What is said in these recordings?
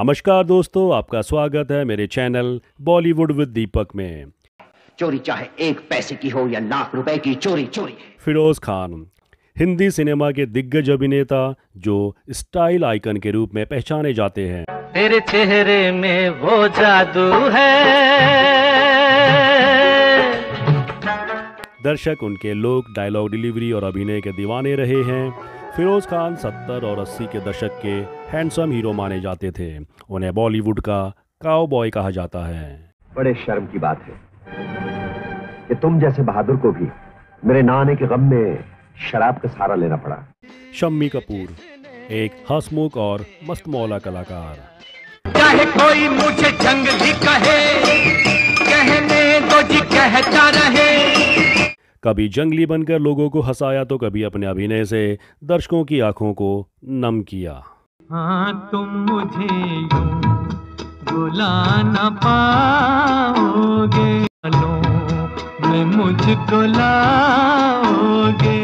नमस्कार दोस्तों आपका स्वागत है मेरे चैनल बॉलीवुड विद दीपक में। चोरी चाहे एक पैसे की हो या लाख रुपए की चोरी चोरी। फिरोज खान हिंदी सिनेमा के दिग्गज अभिनेता जो स्टाइल आइकन के रूप में पहचाने जाते हैं। तेरे चेहरे में वो जादू है। दर्शक उनके लोक डायलॉग डिलीवरी और अभिनय के दीवाने रहे हैं। फिरोज खान 70 और 80 के दशक के हैंडसम हीरो माने जाते थे। उन्हें बॉलीवुड का काउ बॉय कहा जाता है। बड़े शर्म की बात है कि तुम जैसे बहादुर को भी मेरे ना आने के गम में शराब का सहारा लेना पड़ा। शम्मी कपूर एक हसमुख और मस्त मौला कलाकार। चाहे कोई मुझे जंगली कहे कहने दो जी कहता रहे। कभी जंगली बनकर लोगों को हंसाया तो कभी अपने अभिनय से दर्शकों की आँखों को नम किया। हाँ तुम मुझे बुला न पाओगे मैं मुझको लाओगे।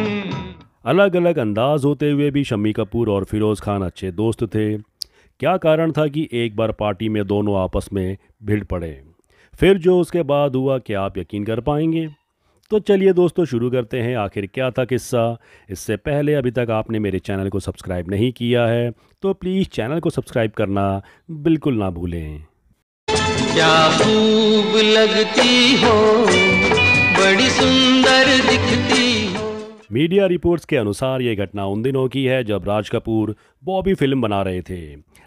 अलग अलग अंदाज होते हुए भी शम्मी कपूर और फिरोज खान अच्छे दोस्त थे। क्या कारण था कि एक बार पार्टी में दोनों आपस में भिड़ पड़े? फिर जो उसके बाद हुआ क्या आप यकीन कर पाएँगे? तो चलिए दोस्तों, शुरू करते हैं। आखिर क्या था किस्सा? इससे पहले अभी तक आपने मेरे चैनल को सब्सक्राइब नहीं किया है तो प्लीज़ चैनल को सब्सक्राइब करना बिल्कुल ना भूलें। क्या खूब लगती हो, बड़ी सुंदर दिखती मीडिया रिपोर्ट्स के अनुसार ये घटना उन दिनों की है जब राज कपूर बॉबी फ़िल्म बना रहे थे।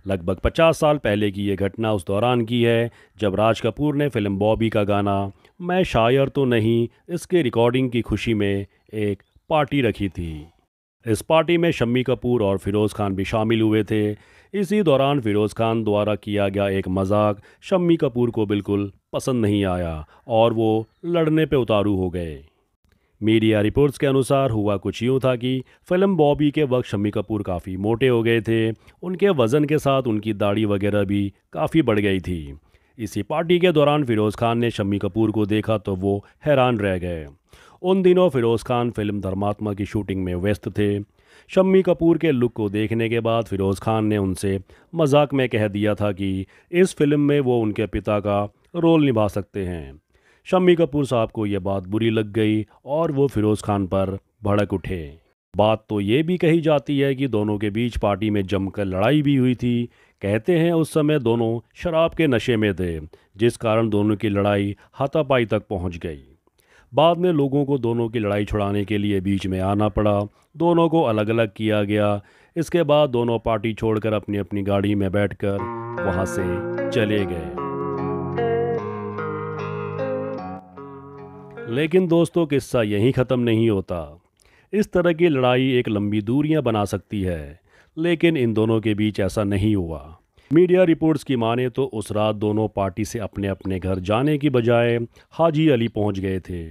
लगभग 50 साल पहले की ये घटना उस दौरान की है जब राज कपूर ने फ़िल्म बॉबी का गाना मैं शायर तो नहीं इसके रिकॉर्डिंग की खुशी में एक पार्टी रखी थी। इस पार्टी में शम्मी कपूर और फिरोज़ खान भी शामिल हुए थे। इसी दौरान फिरोज़ खान द्वारा किया गया एक मज़ाक शम्मी कपूर को बिल्कुल पसंद नहीं आया और वो लड़ने पे उतारू हो गए। मीडिया रिपोर्ट्स के अनुसार हुआ कुछ यूँ था कि फ़िल्म बॉबी के वक्त शम्मी कपूर काफ़ी मोटे हो गए थे, उनके वज़न के साथ उनकी दाढ़ी वगैरह भी काफ़ी बढ़ गई थी। इसी पार्टी के दौरान फिरोज़ खान ने शम्मी कपूर को देखा तो वो हैरान रह गए। उन दिनों फिरोज़ खान फ़िल्म धर्मात्मा की शूटिंग में व्यस्त थे। शम्मी कपूर के लुक को देखने के बाद फिरोज़ खान ने उनसे मज़ाक में कह दिया था कि इस फ़िल्म में वो उनके पिता का रोल निभा सकते हैं। शम्मी कपूर साहब को यह बात बुरी लग गई और वो फिरोज़ खान पर भड़क उठे। बात तो ये भी कही जाती है कि दोनों के बीच पार्टी में जमकर लड़ाई भी हुई थी। कहते हैं उस समय दोनों शराब के नशे में थे, जिस कारण दोनों की लड़ाई हाथापाई तक पहुँच गई। बाद में लोगों को दोनों की लड़ाई छुड़ाने के लिए बीच में आना पड़ा। दोनों को अलग अलग किया गया। इसके बाद दोनों पार्टी छोड़कर अपनी अपनी गाड़ी में बैठकर वहाँ से चले गए। लेकिन दोस्तों, किस्सा यहीं ख़त्म नहीं होता। इस तरह की लड़ाई एक लंबी दूरियाँ बना सकती है, लेकिन इन दोनों के बीच ऐसा नहीं हुआ। मीडिया रिपोर्ट्स की माने तो उस रात दोनों पार्टी से अपने अपने घर जाने की बजाय हाजी अली पहुँच गए थे।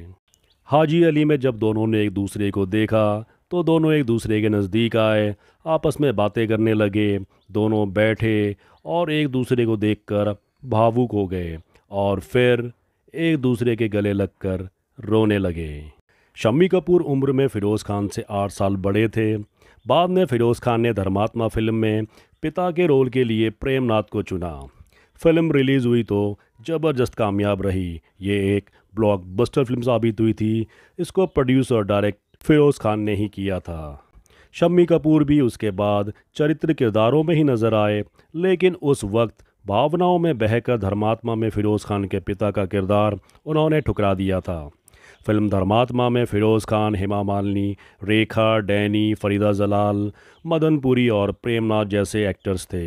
हाजी अली में जब दोनों ने एक दूसरे को देखा तो दोनों एक दूसरे के नज़दीक आए, आपस में बातें करने लगे, दोनों बैठे और एक दूसरे को देखकर भावुक हो गए और फिर एक दूसरे के गले लगकर रोने लगे। शम्मी कपूर उम्र में फ़िरोज़ खान से आठ साल बड़े थे। बाद में फ़िरोज़ खान ने धर्मात्मा फ़िल्म में पिता के रोल के लिए प्रेमनाथ को चुना। फ़िल्म रिलीज़ हुई तो ज़बरदस्त कामयाब रही। ये एक ब्लॉकबस्टर फ़िल्म साबित हुई थी। इसको प्रोड्यूस और डायरेक्ट फ़िरोज़ खान ने ही किया था। शम्मी कपूर भी उसके बाद चरित्र किरदारों में ही नज़र आए, लेकिन उस वक्त भावनाओं में बहकर धर्मात्मा में फ़िरोज़ खान के पिता का किरदार उन्होंने ठुकरा दिया था। फ़िल्म धर्मात्मा में फ़िरोज़ खान, हेमा मालिनी, रेखा, डैनी, फरीदा जलाल मदनपुरी और प्रेमनाथ जैसे एक्टर्स थे।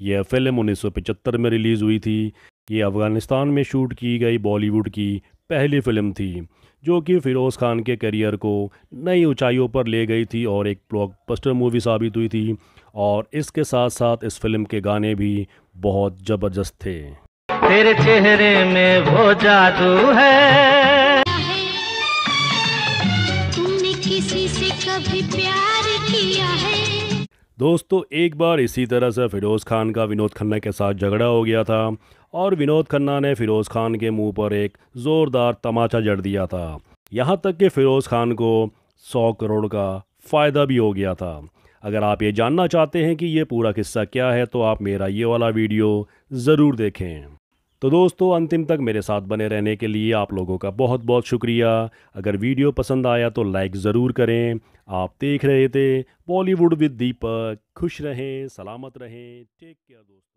यह फ़िल्म 1975 में रिलीज़ हुई थी। ये अफ़गानिस्तान में शूट की गई बॉलीवुड की पहली फ़िल्म थी, जो कि फ़िरोज़ खान के करियर को नई ऊंचाइयों पर ले गई थी और एक ब्लॉकबस्टर मूवी साबित हुई थी और इसके साथ साथ इस फ़िल्म के गाने भी बहुत ज़बरदस्त थे। तेरे चेहरे में वो जादू है। किसी से कभी प्यार किया है। दोस्तों, एक बार इसी तरह से फिरोज़ खान का विनोद खन्ना के साथ झगड़ा हो गया था और विनोद खन्ना ने फिरोज़ खान के मुँह पर एक ज़ोरदार तमाचा जड़ दिया था। यहाँ तक कि फ़िरोज़ खान को सौ करोड़ का फ़ायदा भी हो गया था। अगर आप ये जानना चाहते हैं कि ये पूरा किस्सा क्या है तो आप मेरा ये वाला वीडियो ज़रूर देखें। तो दोस्तों, अंतिम तक मेरे साथ बने रहने के लिए आप लोगों का बहुत बहुत शुक्रिया। अगर वीडियो पसंद आया तो लाइक ज़रूर करें। आप देख रहे थे बॉलीवुड विद दीपक। खुश रहें, सलामत रहें। टेक केयर दोस्तों।